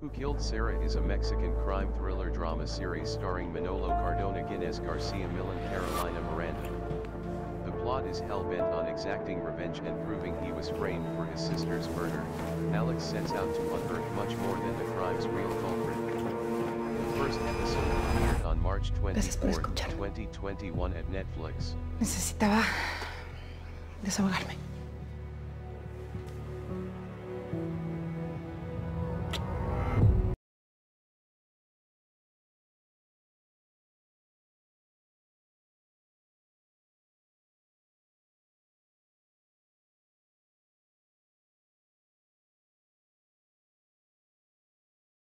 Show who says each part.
Speaker 1: Who Killed Sara is a Mexican crime thriller drama series starring Manolo Cardona Ginés Garcia Millan Carolina Miranda. The plot is hell-bent on exacting revenge and proving he was framed for his sister's murder. Alex sets out to unearth much more than the crime's real culprit. The first episode premiered on March 24, 2021 at Netflix.
Speaker 2: Necesitaba desahogarme.